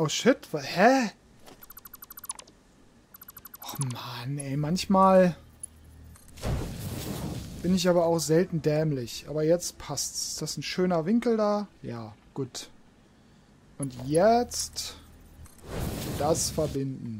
Oh shit, hä? Och man, ey, manchmal bin ich aber auch selten dämlich. Aber jetzt passt's. Ist das ein schöner Winkel da? Ja, gut. Und jetzt das verbinden.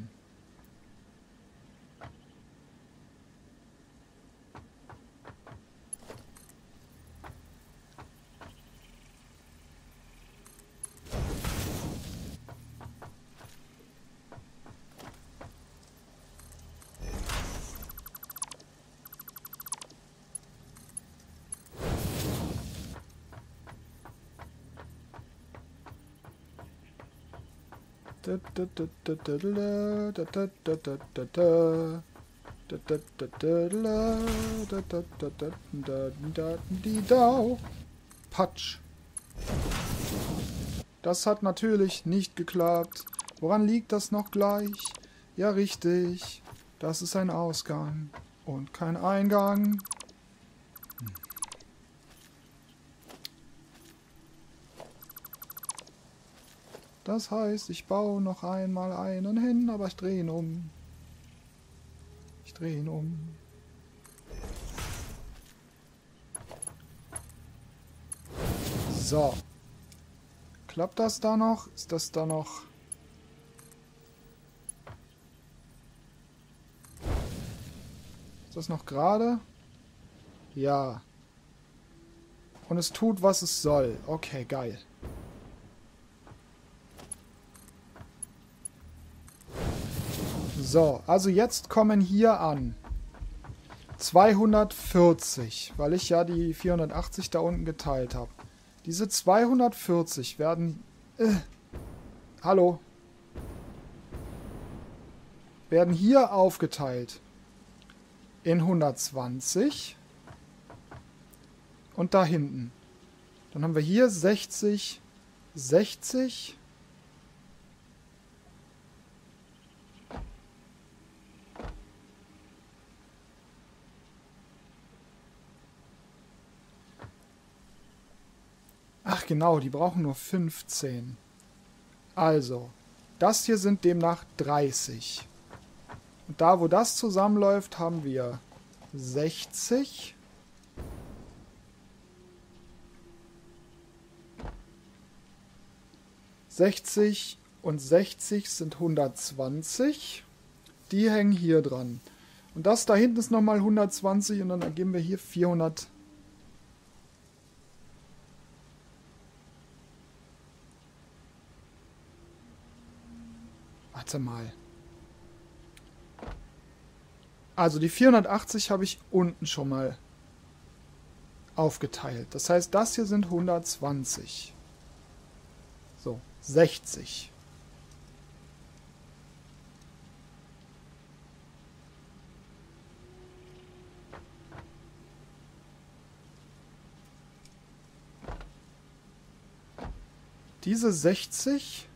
Patsch. Das hat natürlich nicht geklappt. Woran liegt das noch gleich? Ja, richtig. Das ist ein Ausgang und kein Eingang. Das heißt, ich baue noch einmal einen hin, aber ich drehe ihn um. Ich drehe ihn um. So. Klappt das da noch? Ist das da noch... Ist das noch gerade? Ja. Und es tut, was es soll. Okay, geil. So, also jetzt kommen hier an 240, weil ich ja die 480 da unten geteilt habe. Diese 240 werden... Äh, hallo? Werden hier aufgeteilt in 120 und da hinten. Dann haben wir hier 60, 60, genau, die brauchen nur 15. Also, das hier sind demnach 30. Und da, wo das zusammenläuft, haben wir 60. Sechzig und 60 sind 120. Die hängen hier dran. Und das da hinten ist nochmal 120 und dann ergeben wir hier 400. Warte mal. Also die 480 habe ich unten schon mal aufgeteilt. Das heißt, das hier sind 120. So, 60. Diese 60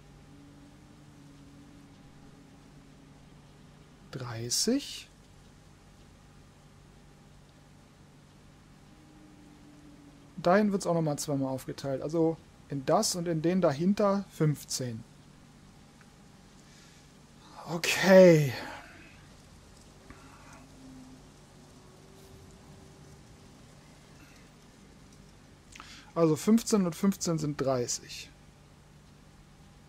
30. Dahin wird es auch nochmal zweimal aufgeteilt. Also in das und in den dahinter 15. Okay. Also 15 und 15 sind 30.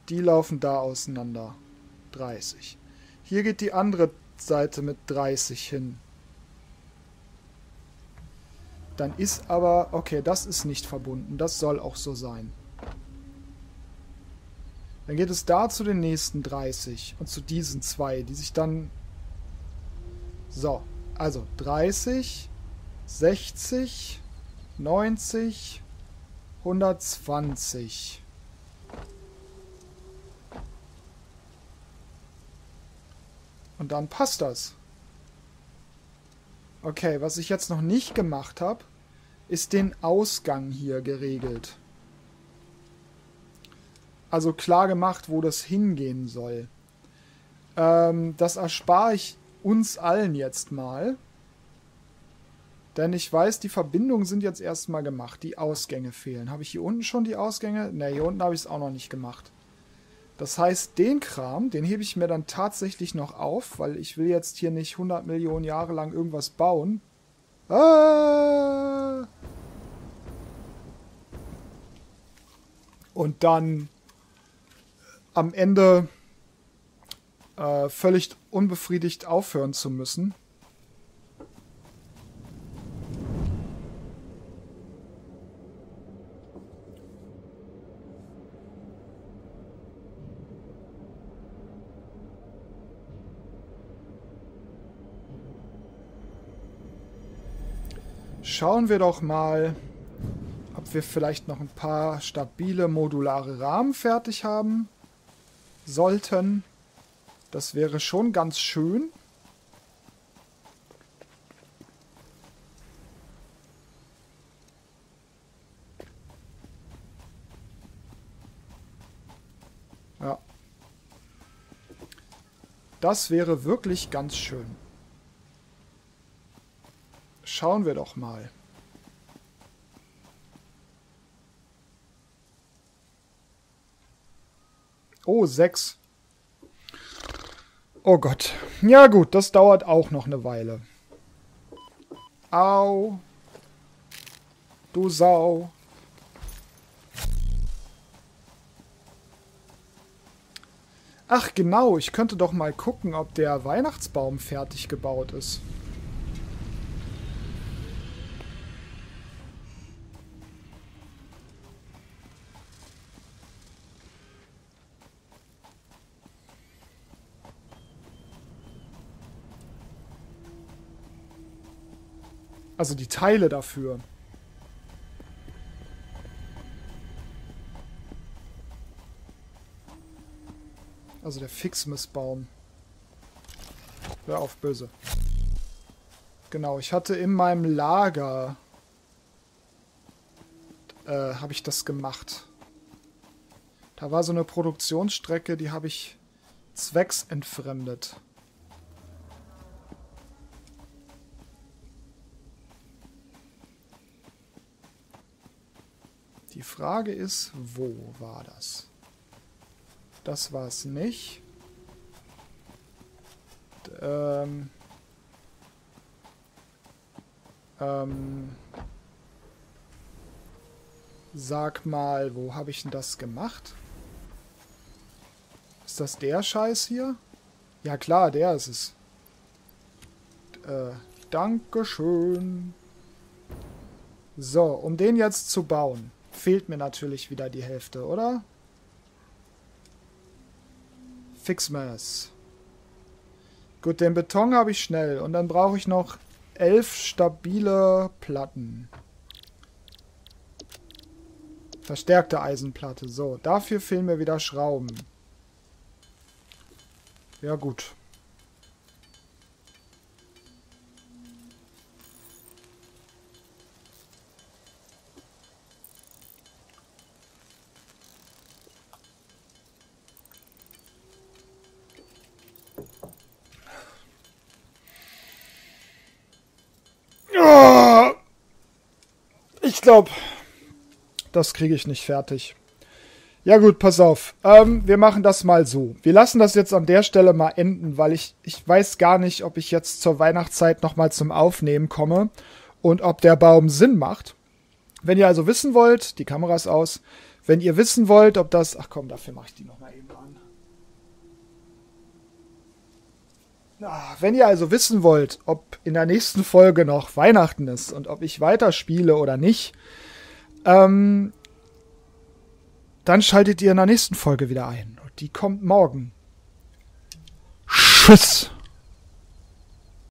Die laufen da auseinander. 30. Hier geht die andere Seite mit 30 hin. Dann ist aber... Okay, das ist nicht verbunden. Das soll auch so sein. Dann geht es da zu den nächsten 30 und zu diesen zwei, die sich dann... So, also 30, 60, 90, 120. Und dann passt das. Okay, was ich jetzt noch nicht gemacht habe, ist den Ausgang hier geregelt. Also klar gemacht, wo das hingehen soll. Ähm, das erspare ich uns allen jetzt mal. Denn ich weiß, die Verbindungen sind jetzt erstmal gemacht. Die Ausgänge fehlen. Habe ich hier unten schon die Ausgänge? Ne, hier unten habe ich es auch noch nicht gemacht. Das heißt, den Kram, den hebe ich mir dann tatsächlich noch auf, weil ich will jetzt hier nicht 100 Millionen Jahre lang irgendwas bauen. Ah! Und dann am Ende äh, völlig unbefriedigt aufhören zu müssen. Schauen wir doch mal, ob wir vielleicht noch ein paar stabile modulare Rahmen fertig haben sollten. Das wäre schon ganz schön. Ja. Das wäre wirklich ganz schön. Schauen wir doch mal. Oh, sechs. Oh Gott. Ja gut, das dauert auch noch eine Weile. Au. Du Sau. Ach genau, ich könnte doch mal gucken, ob der Weihnachtsbaum fertig gebaut ist. Also die Teile dafür. Also der Fixmissbaum. Hör auf, böse. Genau, ich hatte in meinem Lager äh, habe ich das gemacht. Da war so eine Produktionsstrecke, die habe ich zwecksentfremdet. Die Frage ist, wo war das? Das war es nicht. Ähm, ähm, sag mal, wo habe ich denn das gemacht? Ist das der Scheiß hier? Ja klar, der ist es. Äh, Dankeschön. So, um den jetzt zu bauen fehlt mir natürlich wieder die Hälfte, oder? Fixmas. Gut, den Beton habe ich schnell. Und dann brauche ich noch elf stabile Platten. Verstärkte Eisenplatte. So, dafür fehlen mir wieder Schrauben. Ja gut. Glaube, das kriege ich nicht fertig. Ja gut, pass auf. Ähm, wir machen das mal so. Wir lassen das jetzt an der Stelle mal enden, weil ich, ich weiß gar nicht, ob ich jetzt zur Weihnachtszeit nochmal zum Aufnehmen komme und ob der Baum Sinn macht. Wenn ihr also wissen wollt, die Kamera ist aus, wenn ihr wissen wollt, ob das... Ach komm, dafür mache ich die nochmal eben an. Ah, wenn ihr also wissen wollt, ob in der nächsten Folge noch Weihnachten ist und ob ich weiterspiele oder nicht, ähm, dann schaltet ihr in der nächsten Folge wieder ein. Die kommt morgen. Tschüss.